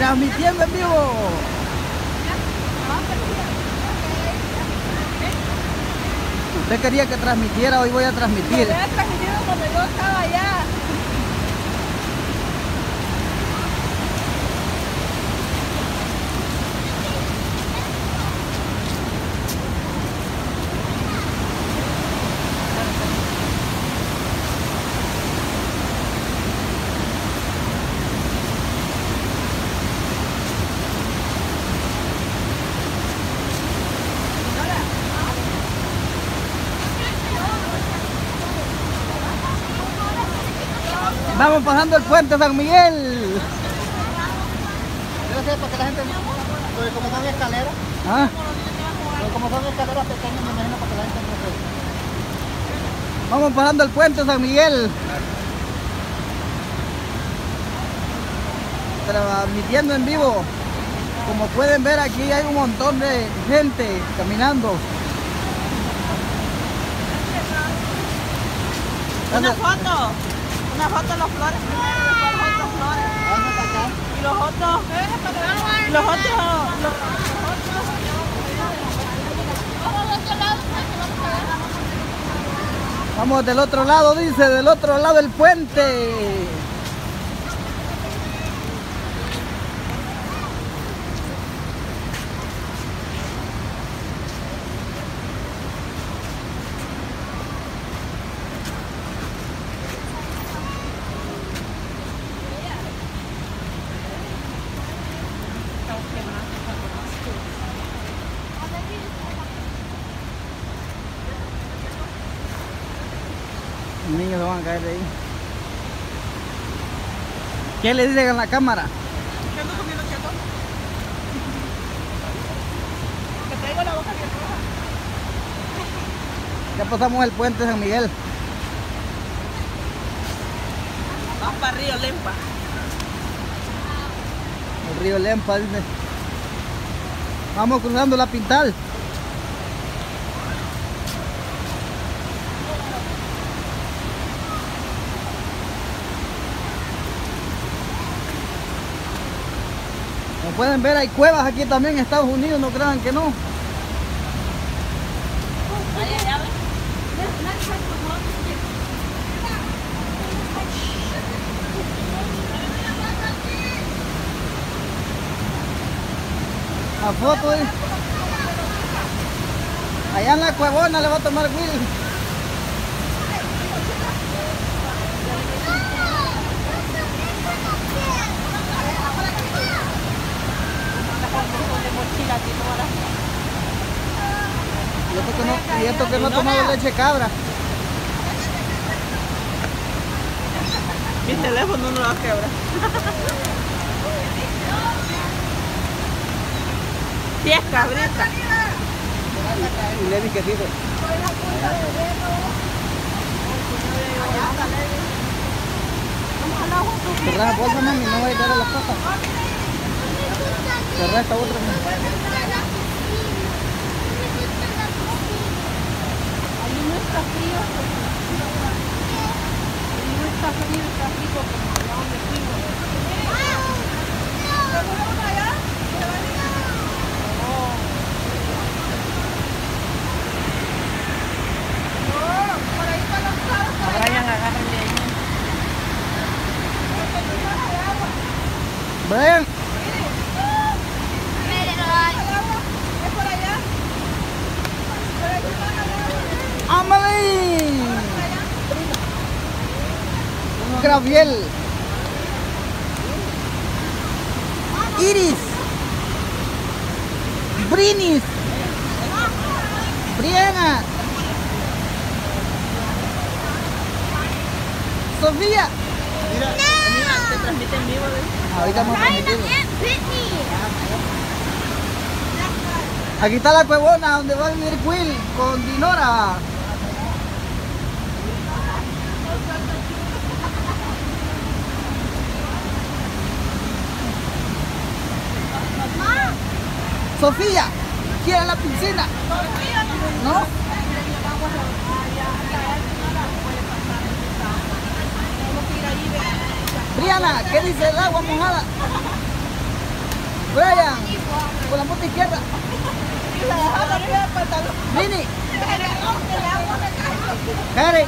Transmitiendo en vivo. Usted quería que transmitiera, hoy voy a transmitir. Había transmitido cuando yo estaba allá. Vamos pasando el puente San Miguel. Yo sé, porque la gente, porque como son escaleras, Ah, como son escaleras pequeñas, me imagino porque la gente no se... Vamos pasando el puente San Miguel. Transmitiendo en vivo. Como pueden ver aquí hay un montón de gente caminando. Una foto. Una foto de los flores primero, después los otros flores. Y los otros. y Los otros. los- Vamos del otro lado, dice, del otro lado del puente. Los niños se van a caer de ahí. ¿Qué le dicen en la cámara? ¿Qué ando comiendo cheto? Que traigo la boca bien roja. Ya pasamos el puente San Miguel. Vamos para Río Lempa. El río Lempa, dice. Vamos cruzando la Pintal. Pueden ver, hay cuevas aquí también en Estados Unidos, no crean que no. A foto. Allá en la cuevona le va a tomar Will. Y esto que no, ha tomado leche cabra. Mi teléfono no lo quebra. Cabrita. Y le di que dice. Cerrar la bolsa, mami, no va a llegar a las cosas. Cerrar esta otra. Ahí no está frío. Ahí no está frío, está rico como donde fuimos. A Brian, agárrenle ahí. Brian, ¡ámale! Graviel. Iris. Brinis. Briana. Sofía. Mira, se transmite en vivo. ¿ves? Ahorita vamos a transmitirlo. Aquí está la cuevona donde va a vivir Will con Dinora. Sofía, ¿quiere la piscina? ¿No? Briana, ¿qué dice el agua mojada? Brian, por la punta izquierda. Mini. Karen.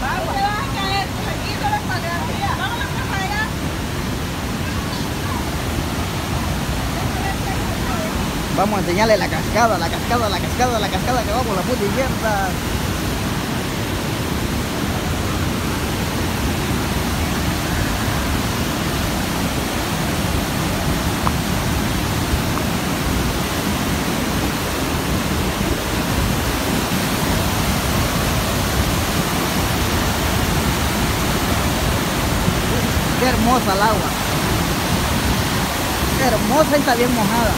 Vamos, te vas a caer. Aquí no les pagué arriba. Vamos a enseñarle la cascada, la cascada, la cascada, la cascada que va por la punta izquierda. Qué hermosa el agua. Hermosa y está bien mojada.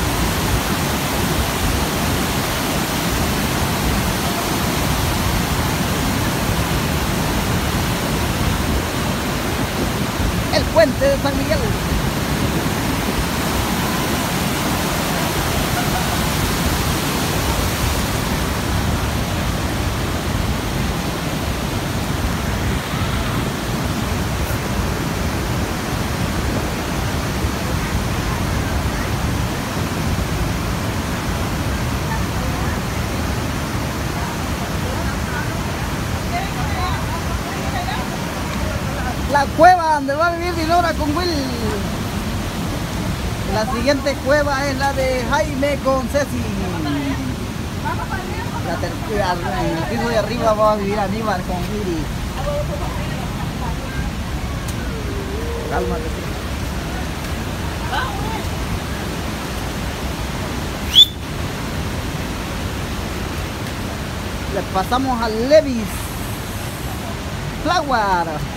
El puente de San Miguel. Cueva donde va a vivir Dinora con Will. La siguiente cueva es la de Jaime con Ceci. La tercera, en el piso de arriba va a vivir Aníbal con Willy. Cálmate. Le pasamos a Levis Flower.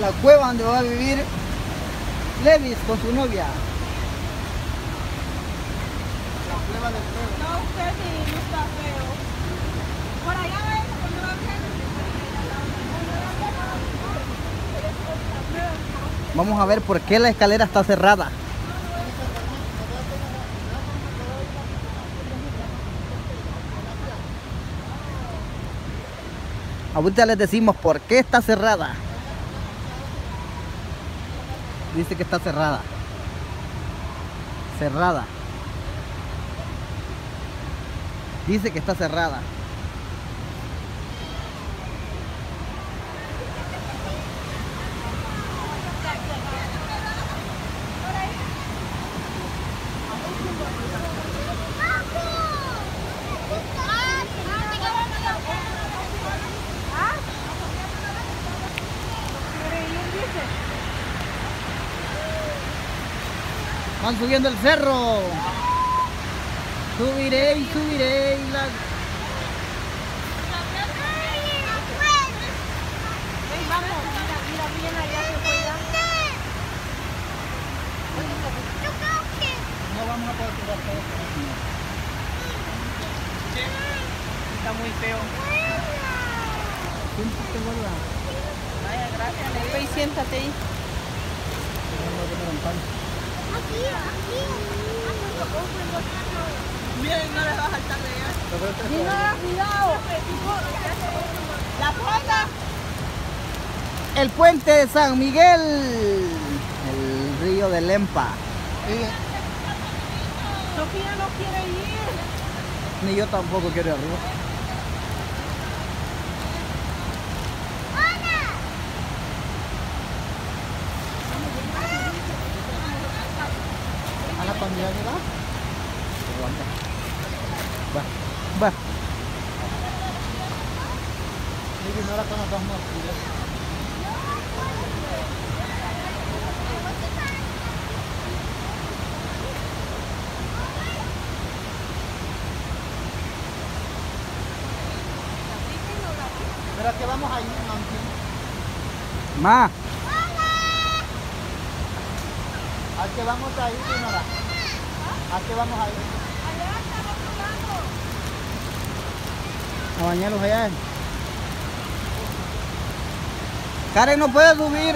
La cueva donde va a vivir Levis con su novia. No, usted sí, no está feo. Por allá ven, cuando va bien. Vamos a ver por qué la escalera está cerrada. Ahorita les decimos por qué está cerrada. Dice que está cerrada. Cerrada. Dice que está cerrada. Van subiendo el cerro. Subiré y subiré y la... No vamos a poder tirar todo. Está muy feo. Siéntate, gorda. Vaya, gracias, digo y siéntate ahí. Miren, no les va a saltar de allá. cuidado. La foto. El puente de San Miguel. El río de Lempa. Sofía no quiere ir. Ni yo tampoco quiero ir arriba. A la pandilla de va. Aguanta. Va, dos. Pero que vamos a ir, entiendo. Ma, ¿A qué vamos a ir, Dinora? ¿A vamos a ir? a bañarlos allá. Karen no puede subir.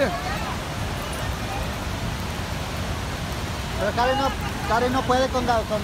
Pero Karen no, Karen no puede con, con,